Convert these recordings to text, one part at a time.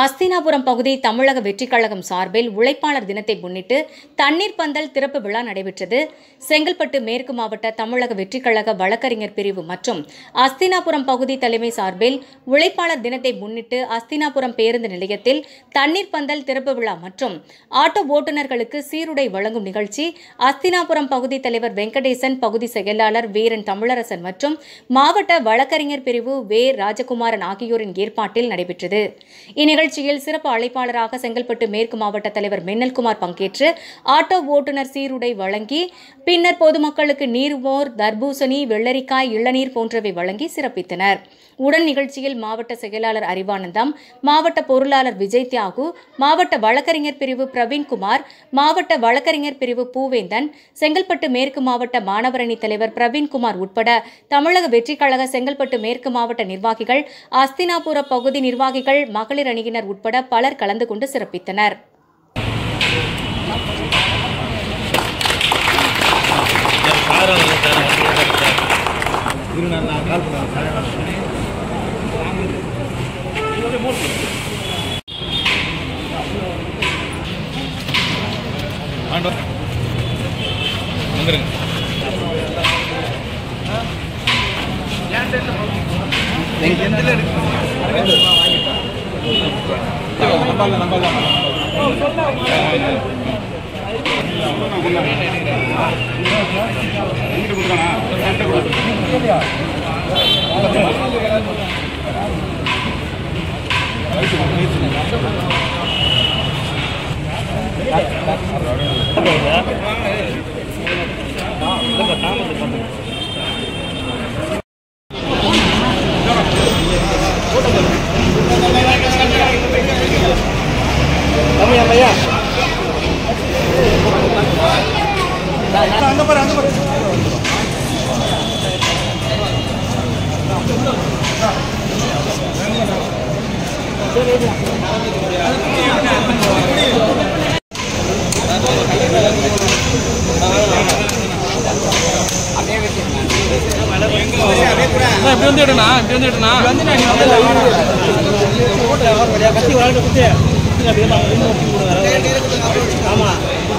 அஸ்தினாபுரம் பகுதி தமிழக வெற்றிக் கழகம் சார்பில் உழைப்பாளர் தினத்தை முன்னிட்டு தண்ணீர் பந்தல் திறப்பு விழா நடைபெற்றது. செங்கல்பட்டு மேற்கு மாவட்ட தமிழக வெற்றிக் கழக வழக்கறிஞர் பிரிவு மற்றும் அஸ்தினாபுரம் பகுதி தலைமை சார்பில் உழைப்பாளர் தினத்தை முன்னிட்டு அஸ்தினாபுரம் பேருந்து நிலையத்தில் தண்ணீர் பந்தல் திறப்பு விழா மற்றும் ஆட்டோ ஓட்டுநர்களுக்கு சீருடை வழங்கும் நிகழ்ச்சி அஸ்தினாபுரம் பகுதி தலைவர் வெங்கடேசன் பகுதி செயலாளர் வீரன் தமிழரசன் மற்றும் மாவட்ட வழக்கறிஞர் பிரிவு வே. ராஜகுமாரன் ஆகியோரின் ஏற்பாட்டில் நடைபெற்றது. நிகழ்ச்சியில் சிறப்பு அழைப்பாளராக செங்கல்பட்டு மேற்கு மாவட்ட தலைவர் மின்னல்குமார் பங்கேற்று ஆட்டோ ஓட்டுநர் சீருடை வழங்கி பின்னர் பொதுமக்களுக்கு நீர்மோர் தர்பூசணி வெள்ளரிக்காய் இளநீர் போன்றவை வழங்கி சிறப்பித்தனர். உடன் நிகழ்ச்சியில் மாவட்ட செயலாளர் அறிவானந்தம் மாவட்ட பொருளாளர் விஜய் தியாகு மாவட்ட வழக்கறிஞர் பிரிவு பிரவீன்குமார் மாவட்ட வழக்கறிஞர் பிரிவு பூவேந்தன் செங்கல்பட்டு மேற்கு மாவட்ட மாணவரணி தலைவர் பிரவீன்குமார் உட்பட தமிழக வெற்றிக் கழக செங்கல்பட்டு மேற்கு மாவட்ட நிர்வாகிகள் அஸ்தினாபுர பகுதி நிர்வாகிகள் மகளிர் அணியினர் உட்பட பலர் கலந்து கொண்டு சிறப்பித்தனர். இரு நான் நான் கால் பண்ணுறேன் ஆண்டோம் வந்துருங்க Kamu yang bayar. அங்க பாரு அங்க பாரு. இப்படி வந்து எடுண்ணா இப்படி வந்து எடுண்ணா கத்தி ஒரு அப்படியே ஆமா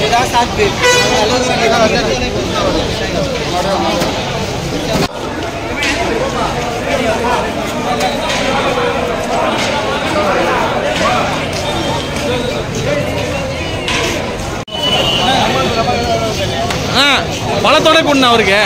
Kita sakit. பழத்தோட பொண்ணு அவருக்கு.